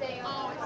So I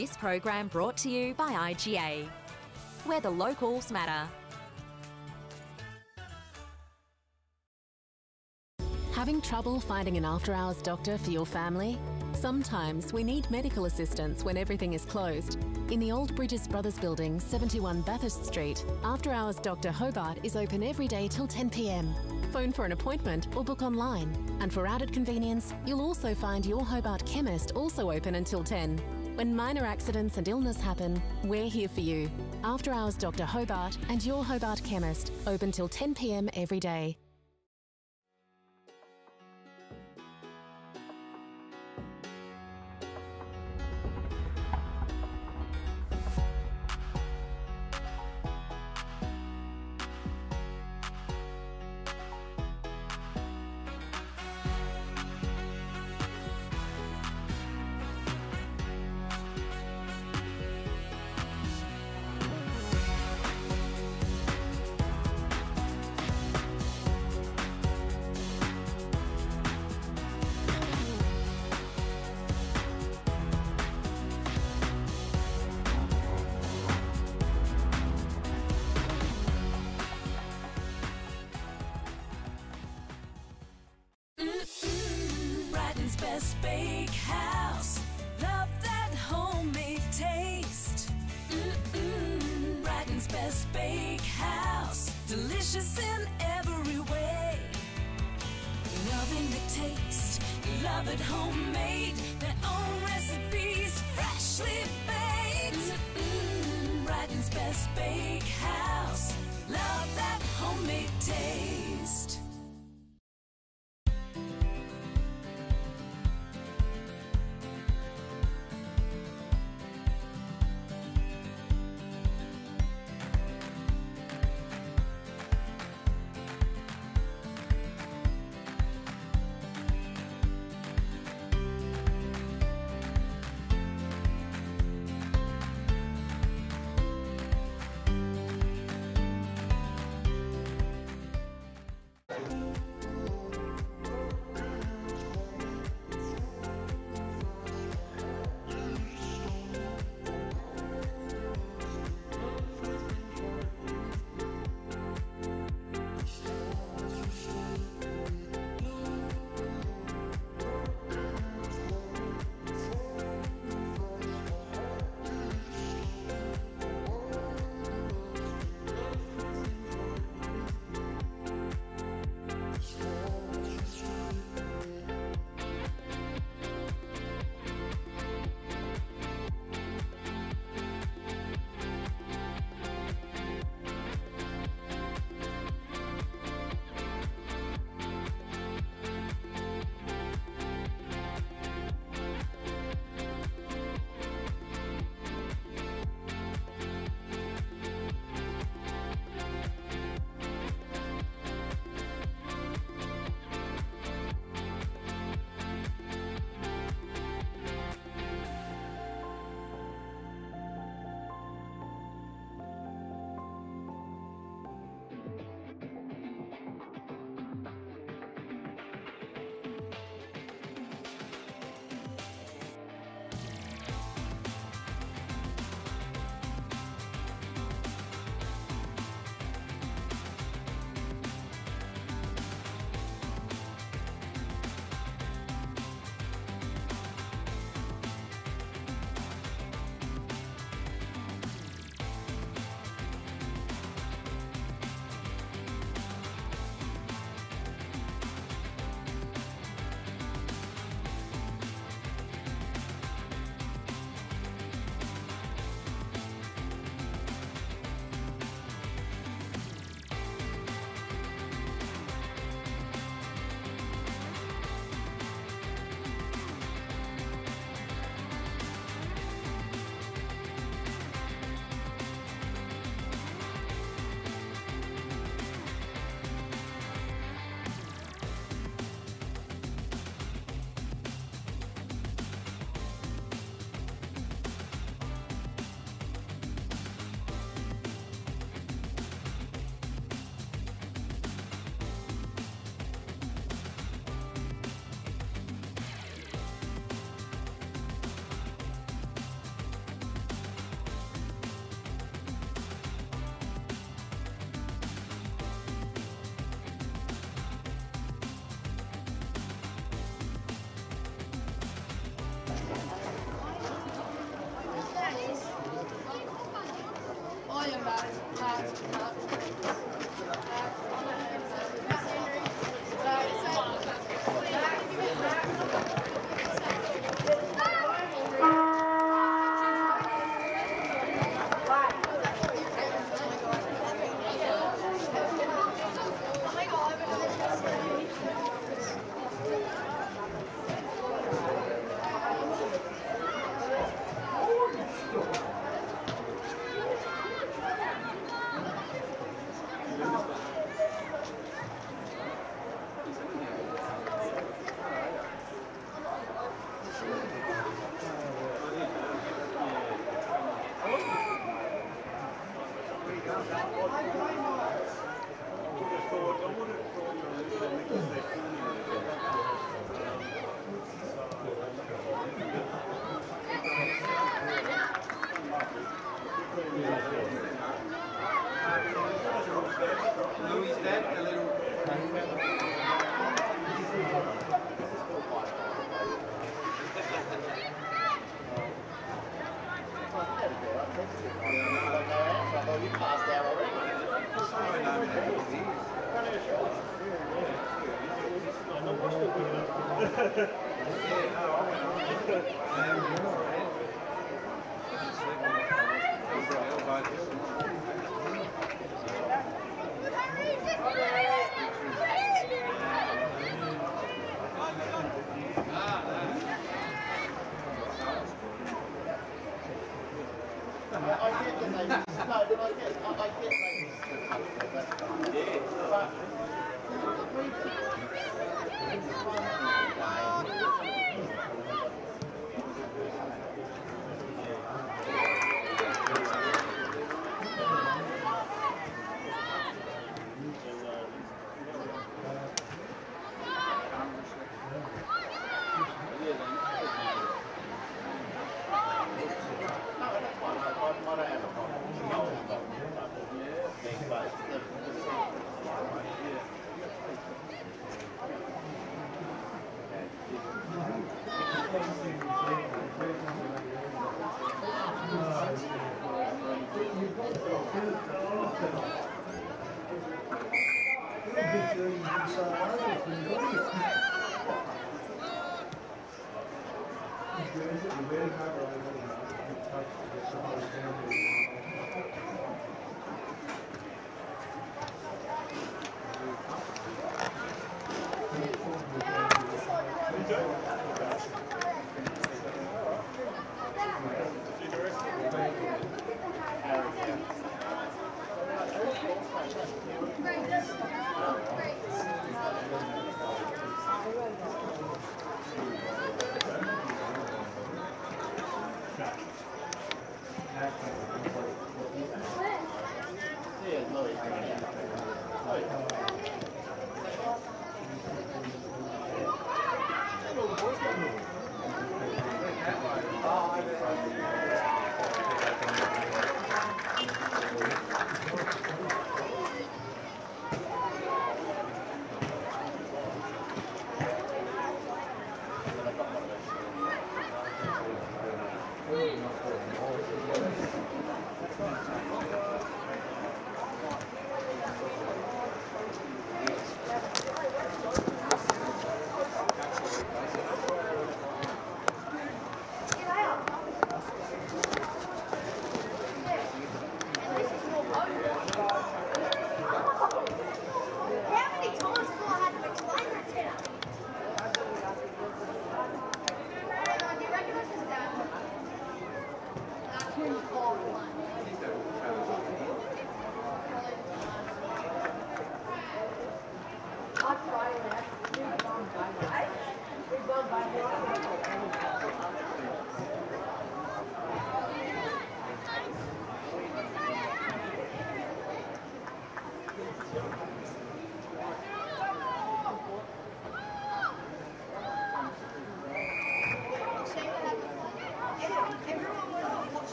This program brought to you by IGA, where the locals matter. Having trouble finding an after hours doctor for your family? Sometimes we need medical assistance when everything is closed. In the Old Bridges Brothers building, 71 Bathurst Street, After Hours Dr. Hobart is open every day till 10 pm. Phone for an appointment or book online. And for added convenience, you'll also find your Hobart chemist also open until 10. When minor accidents and illness happen, we're here for you. After Hours Dr. Hobart and your Hobart chemist, open till 10 pm every day.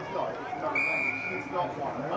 it's not. One.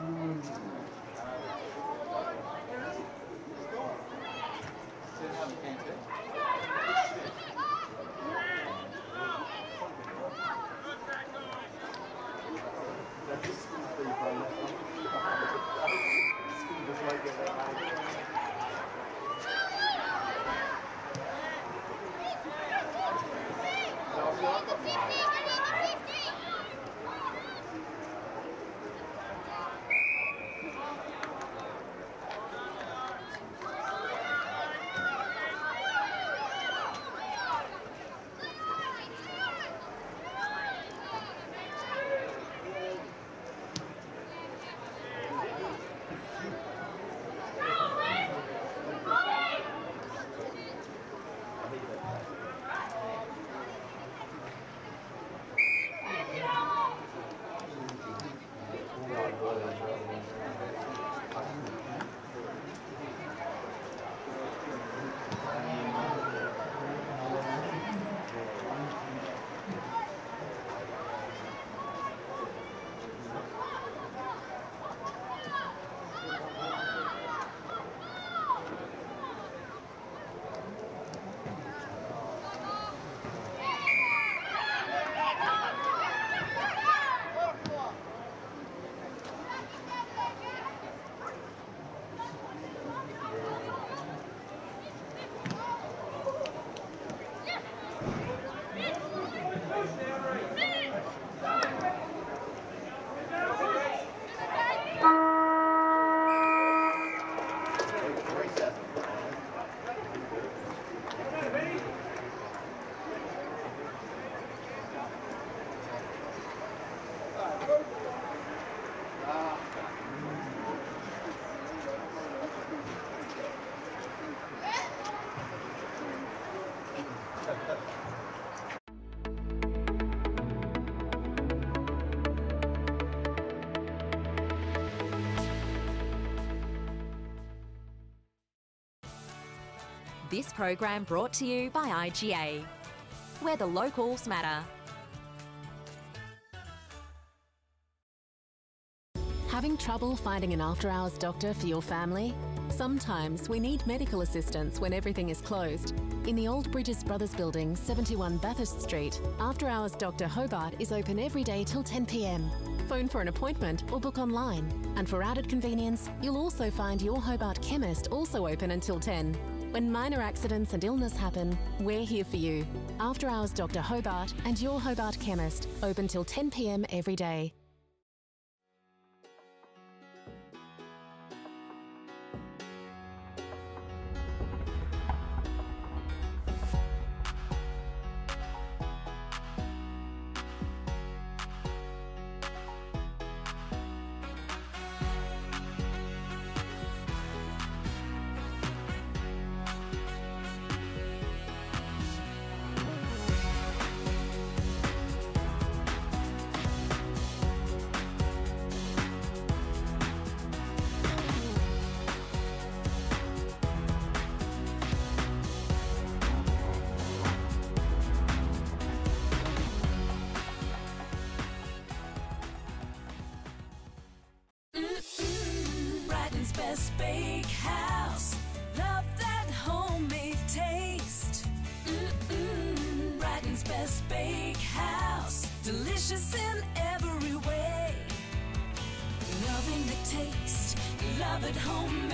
Mm. This program brought to you by IGA, where the locals matter. Having trouble finding an after hours doctor for your family? Sometimes we need medical assistance when everything is closed. In the Old Bridges Brothers building, 71 Bathurst Street, After Hours Dr. Hobart is open every day till 10 pm. Phone for an appointment or book online. And for added convenience, you'll also find your Hobart chemist also open until 10. When minor accidents and illness happen, we're here for you. After Hours Dr. Hobart and your Hobart chemist, open till 10 pm every day. Best Bakehouse. Love that homemade taste. Mm-mm. Brighton's Best Bakehouse. Delicious in every way. Loving the taste, love it homemade.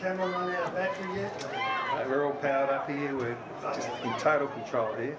Camera run out of battery yet? Right, we're all powered up here. We're just in total control here.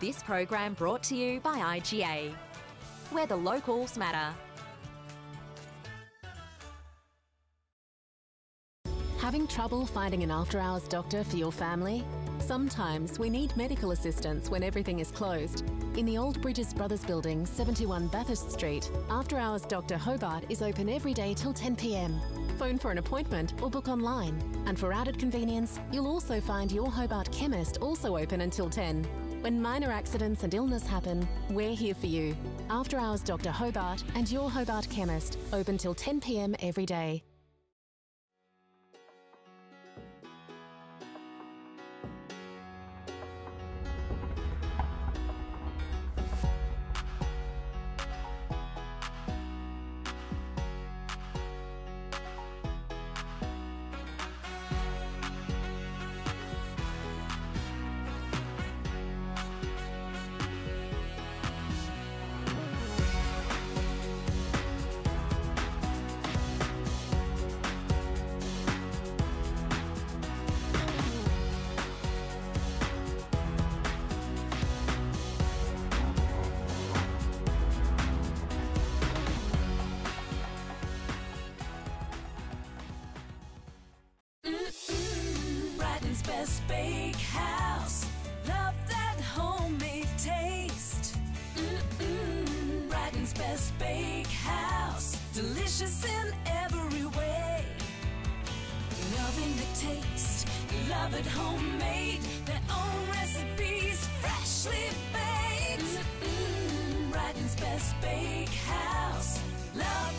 This program brought to you by IGA, where the locals matter. Having trouble finding an after hours doctor for your family? Sometimes we need medical assistance when everything is closed. In the Old Bridges Brothers building, 71 Bathurst Street, After Hours Dr. Hobart is open every day till 10 pm. Phone for an appointment or book online. And for added convenience, you'll also find your Hobart chemist also open until 10. When minor accidents and illness happen, we're here for you. After Hours Dr. Hobart and your Hobart chemist, open till 10 pm every day. Brighton's best bakehouse. Love that homemade taste. Mm-mm, Brighton's best bakehouse. Delicious in every way. Loving the taste. Love it homemade. Their own recipes. Freshly baked. Mm-mm, Brighton's best bakehouse. Love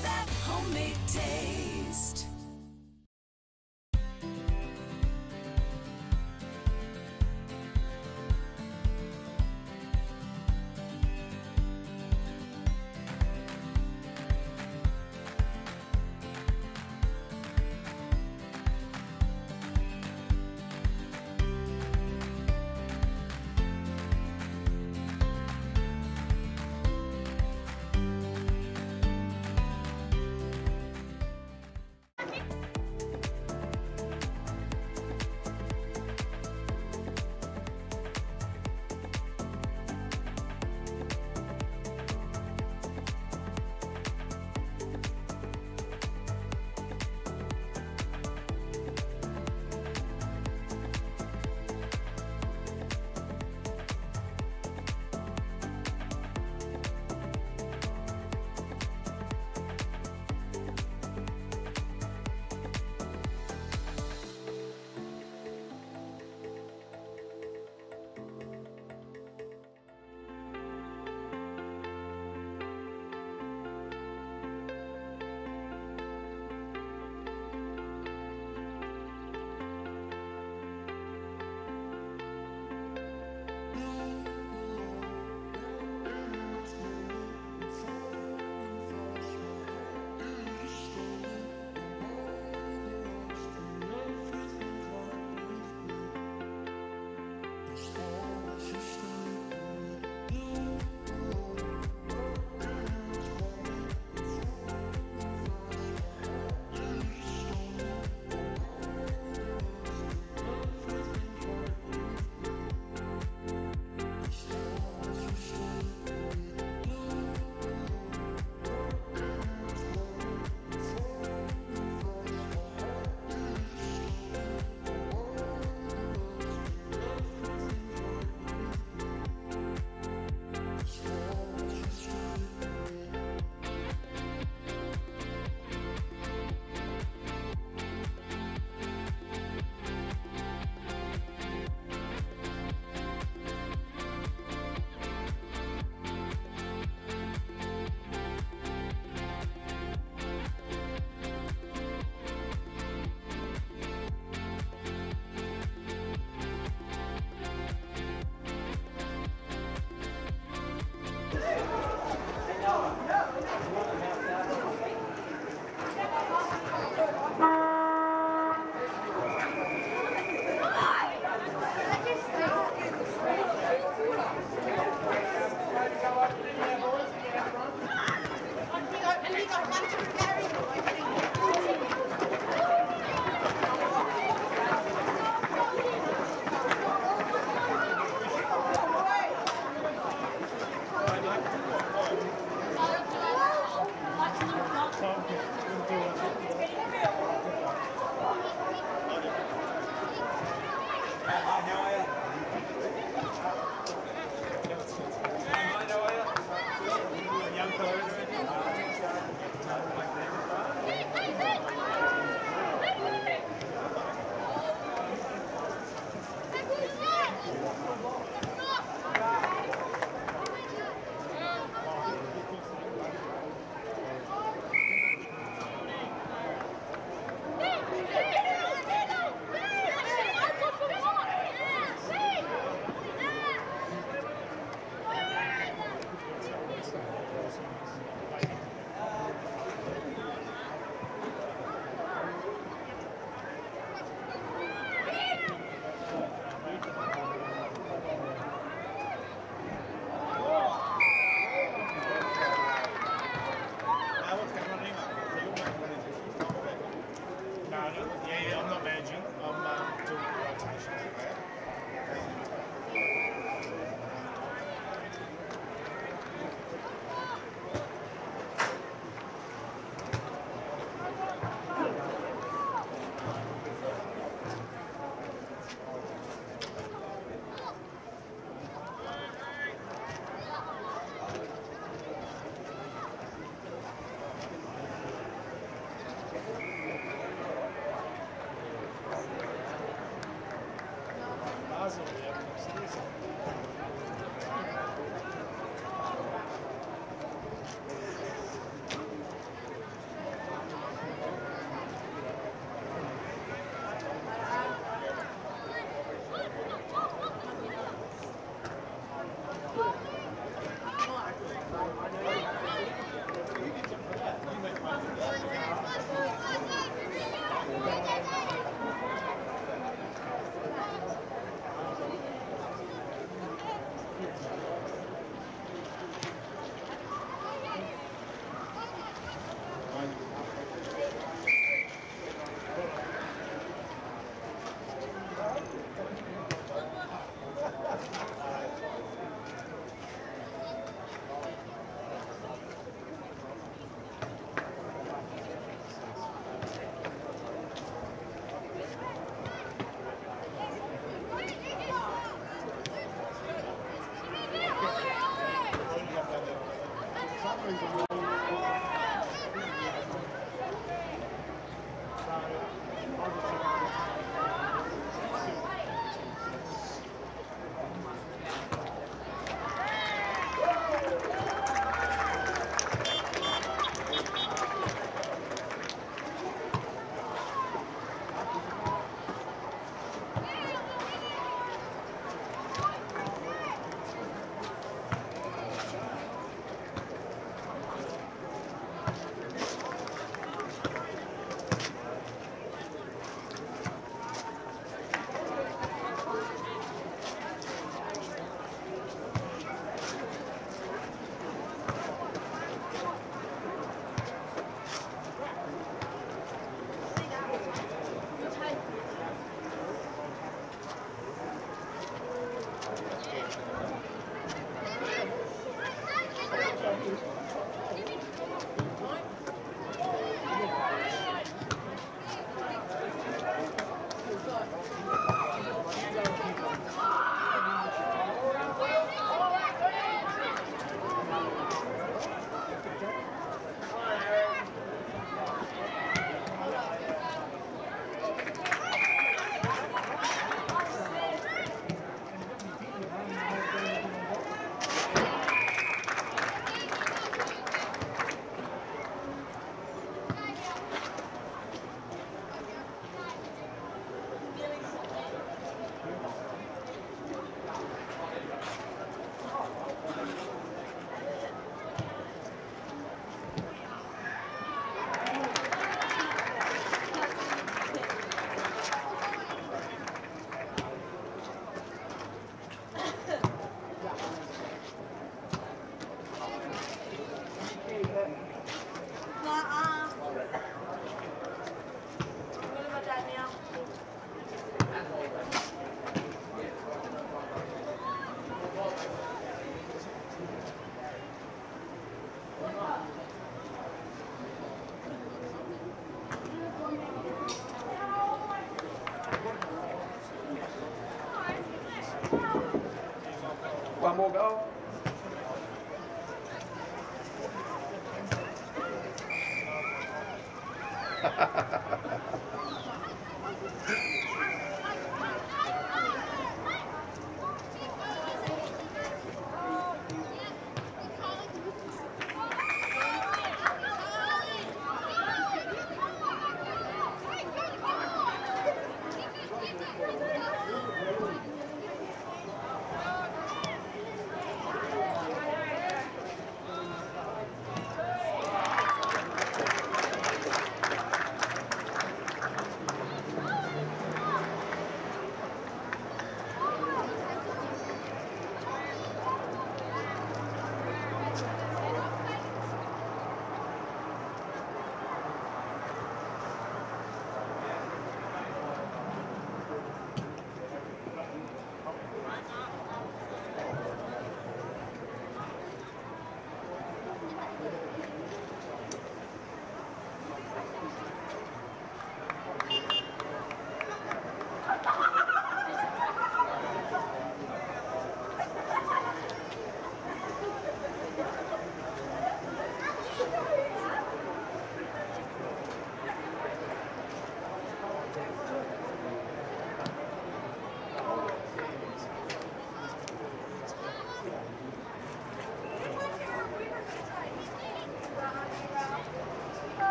One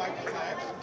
Julian White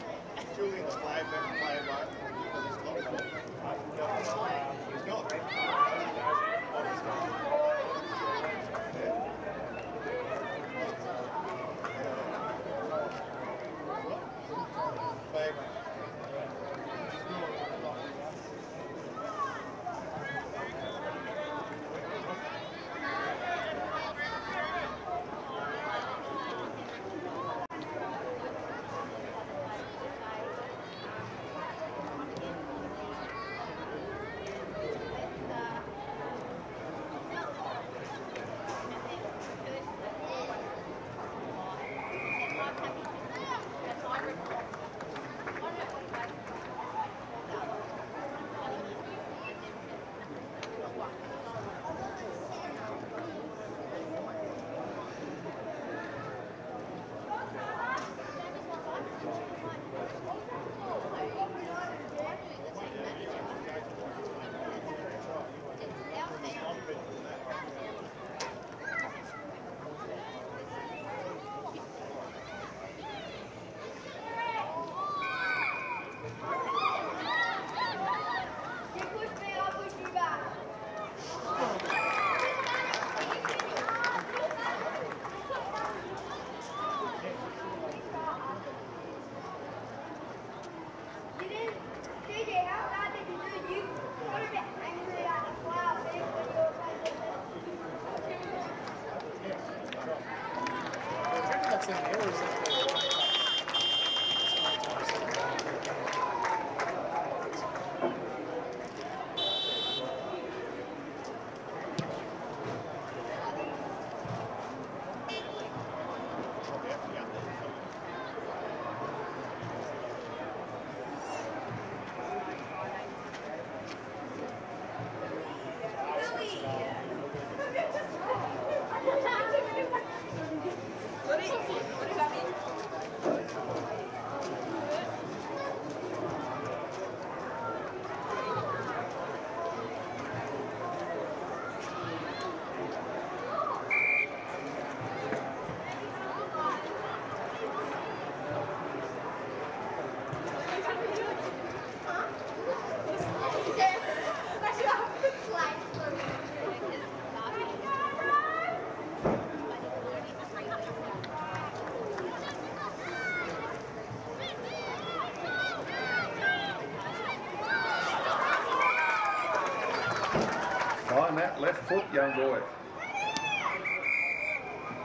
foot, young boy.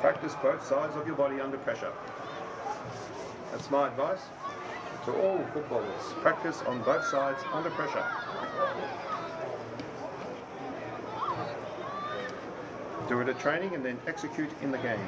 Practice both sides of your body under pressure. That's my advice to all footballers. Practice on both sides under pressure. Do it at training and then execute in the game.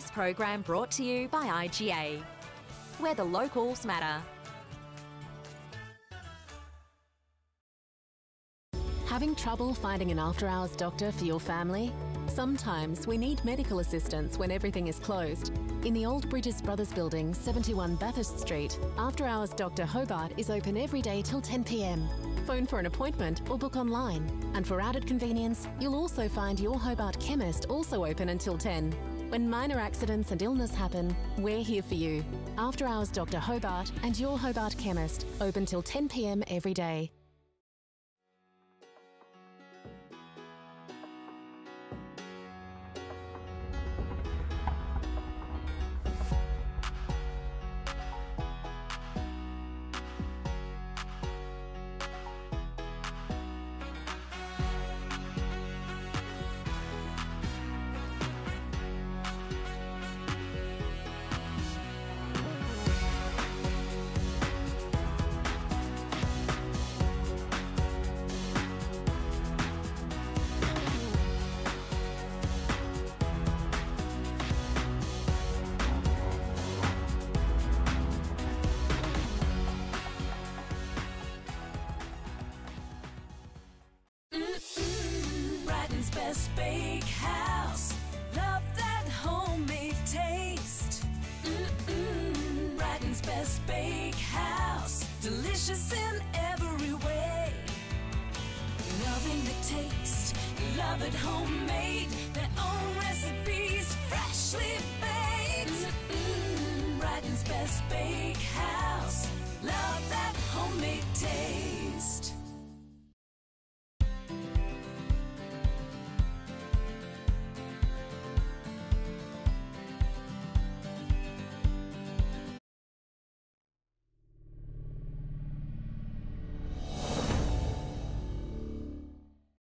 This program brought to you by IGA, where the locals matter. Having trouble finding an after hours doctor for your family? Sometimes we need medical assistance when everything is closed. In the Old Bridges Brothers Building, 71 Bathurst Street, After Hours Dr. Hobart is open every day till 10 pm. Phone for an appointment or book online. And for added convenience, you'll also find your Hobart chemist also open until 10. When minor accidents and illness happen, we're here for you. After Hours Dr. Hobart and your Hobart chemist, open till 10 pm every day.